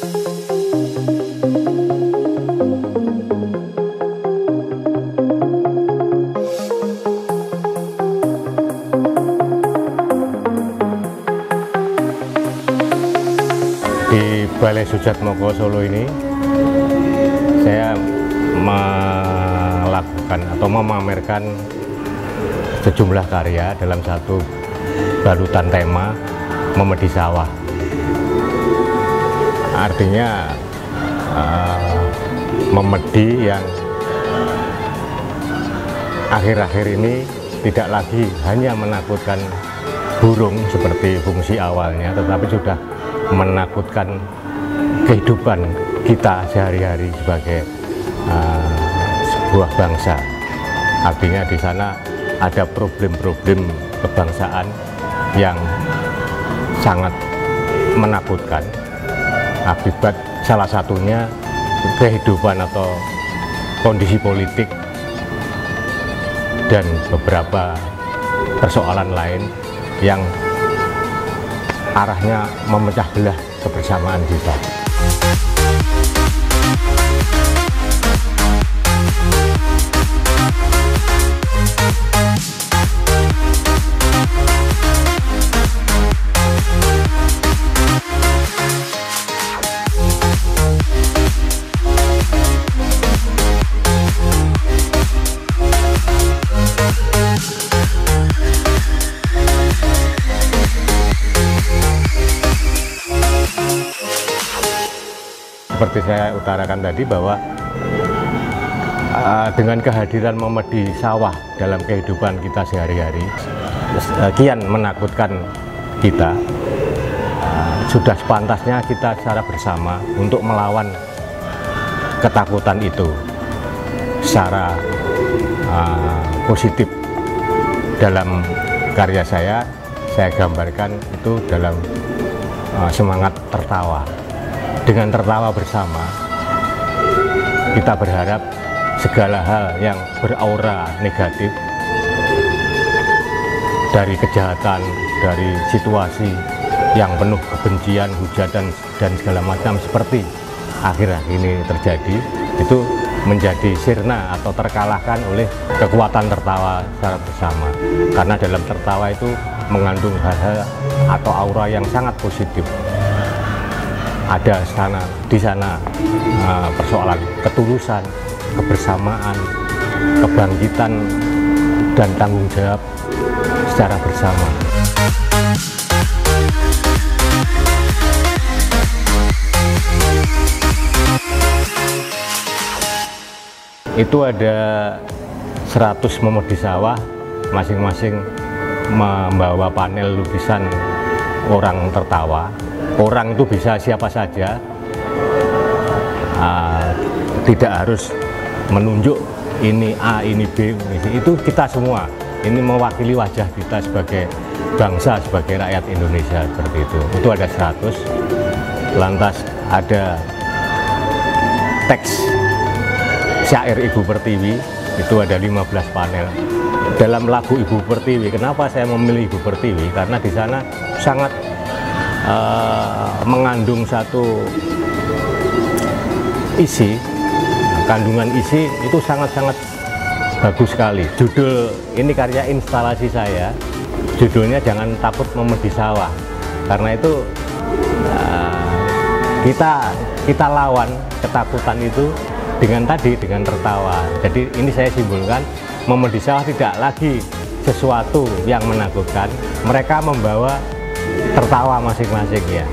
di Balai Sujat Moko Solo ini saya melakukan atau memamerkan sejumlah karya dalam satu balutan tema memedi sawah. Artinya uh, memedi yang akhir-akhir ini tidak lagi hanya menakutkan burung seperti fungsi awalnya, tetapi sudah menakutkan kehidupan kita sehari-hari sebagai uh, sebuah bangsa. Artinya di sana ada problem-problem kebangsaan yang sangat menakutkan akibat salah satunya kehidupan atau kondisi politik dan beberapa persoalan lain yang arahnya memecah belah kebersamaan kita. Seperti saya utarakan tadi bahwa uh, dengan kehadiran memedi sawah dalam kehidupan kita sehari-hari uh, kian menakutkan kita uh, sudah sepantasnya kita secara bersama untuk melawan ketakutan itu secara uh, positif dalam karya saya. Saya gambarkan itu dalam uh, semangat tertawa dengan tertawa bersama. Kita berharap segala hal yang beraura negatif dari kejahatan, dari situasi yang penuh kebencian, hujatan dan segala macam seperti akhir-akhir ini terjadi itu menjadi sirna atau terkalahkan oleh kekuatan tertawa secara bersama. Karena dalam tertawa itu mengandung hal-hal atau aura yang sangat positif ada sana di sana uh, persoalan ketulusan, kebersamaan, kebangkitan dan tanggung jawab secara bersama. Itu ada 100 memedi sawah, masing-masing membawa panel lukisan orang tertawa orang itu bisa siapa saja uh, tidak harus menunjuk ini A, ini B, itu kita semua ini mewakili wajah kita sebagai bangsa, sebagai rakyat Indonesia seperti itu. Itu ada 100, lantas ada teks syair Ibu Pertiwi, itu ada 15 panel. Dalam lagu Ibu Pertiwi, kenapa saya memilih Ibu Pertiwi? Karena di sana sangat uh, mengandung satu isi kandungan isi itu sangat-sangat bagus sekali. Judul ini karya instalasi saya. Judulnya jangan takut memedi sawah. Karena itu uh, kita kita lawan ketakutan itu dengan tadi dengan tertawa. Jadi ini saya simpulkan memedi sawah tidak lagi sesuatu yang menakutkan. Mereka membawa tertawa masing-masing ya